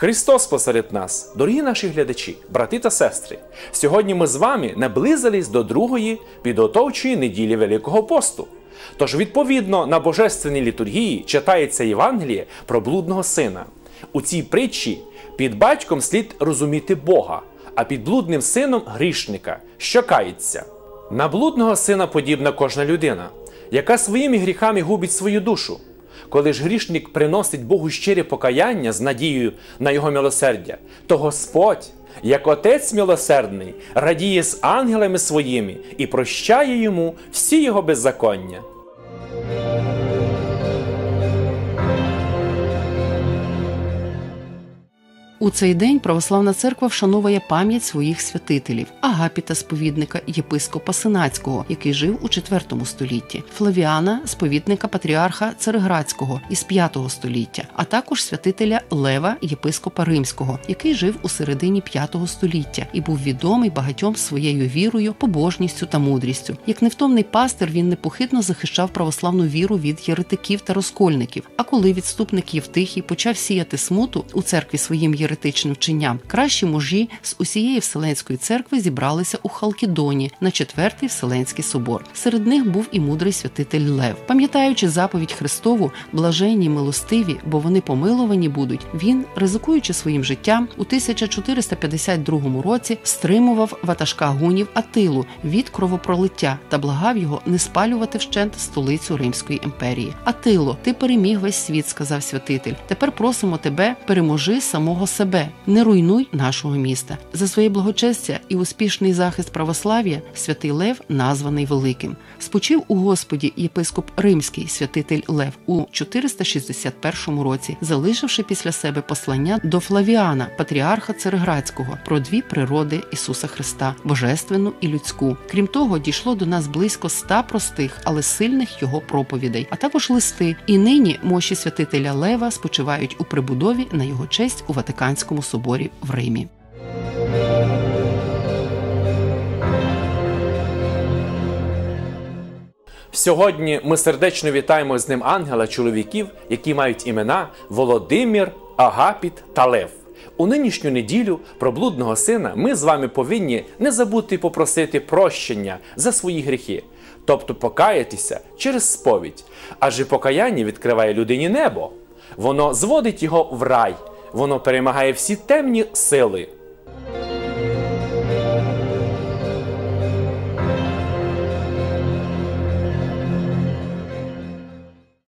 Христос посеред нас, дорогі наші глядачі, брати та сестри. Сьогодні ми з вами наблизились до другої підготовчої неділі Великого посту. Тож, відповідно, на божественній літургії читається Євангеліє про блудного сина. У цій притчі під батьком слід розуміти Бога, а під блудним сином грішника, що кається. На блудного сина подібна кожна людина, яка своїми гріхами губить свою душу. Коли ж грішник приносить Богу щире покаяння з надією на його милосердя, то Господь, як Отець милосердний, радіє з ангелами своїми і прощає йому всі його беззаконня. У цей день православна церква вшановує пам'ять своїх святителів Агапіта сповідника єпископа Синацького, який жив у IV столітті, Флавіана, сповідника патріарха Цареградського із V століття, а також святителя Лева, єпископа Римського, який жив у середині V століття і був відомий багатьом своєю вірою, побожністю та мудрістю. Як невтомний пастир, він непохитно захищав православну віру від єретиків та розкольників. А коли відступник Євтихій почав сіяти смуту у церкві своїм єретикам, єретичним вченням. Кращі мужі з усієї Вселенської церкви зібралися у Халкідоні на четвертий Вселенський собор. Серед них був і мудрий святитель Лев. Пам'ятаючи заповідь Христову, блаженні, милостиві, бо вони помилувані будуть. Він, ризикуючи своїм життям, у 1452 році стримував ватажка гунів Атилу від кровопролиття та благав його не спалювати вщент столицю Римської імперії. Атило, ти переміг весь світ, сказав святитель. Тепер просимо тебе, переможи самого себе себе, не руйнуй нашого міста. За своє благочестя і успішний захист православ'я святий Лев названий Великим. Спочив у Господі єпископ Римський святитель Лев у 461 році, залишивши після себе послання до Флавіана, патріарха Цереградського, про дві природи Ісуса Христа божественну і людську. Крім того, дійшло до нас близько ста простих, але сильних його проповідей, а також листи. І нині мощі святителя Лева спочивають у прибудові на його честь у Ватикані. Ватиканському соборі в Римі. Сьогодні ми сердечно вітаємо з ним ангела чоловіків, які мають імена Володимир, Агапіт та Лев. У нинішню неділю про блудного сина ми з вами повинні не забути попросити прощення за свої гріхи, тобто покаятися через сповідь. Адже покаяння відкриває людині небо, воно зводить його в рай воно перемагає всі темні сили.